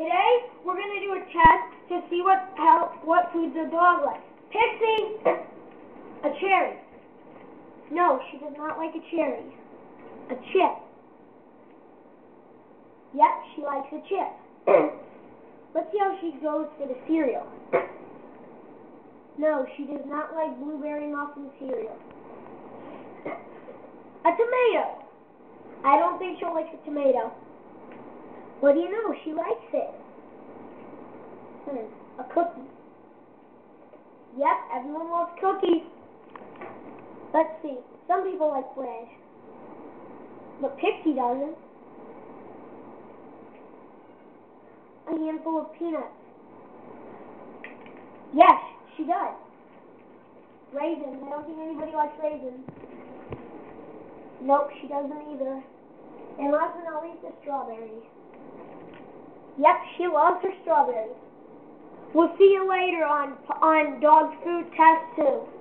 Today we're gonna do a test to see what how what foods a dog likes. Pixie, a cherry. No, she does not like a cherry. A chip. Yep, she likes a chip. Let's see how she goes for the cereal. No, she does not like blueberry muffin cereal. A tomato. I don't think she'll like a tomato. What do you know? She likes it. Hmm. A cookie. Yep, everyone loves cookies. Let's see. Some people like bread. But Pixie doesn't. A handful of peanuts. Yes, she does. Raisins. I don't think anybody likes raisins. Nope, she doesn't either. And last but not least, the strawberries. Yep, she loves her strawberries. We'll see you later on on Dog Food Test 2.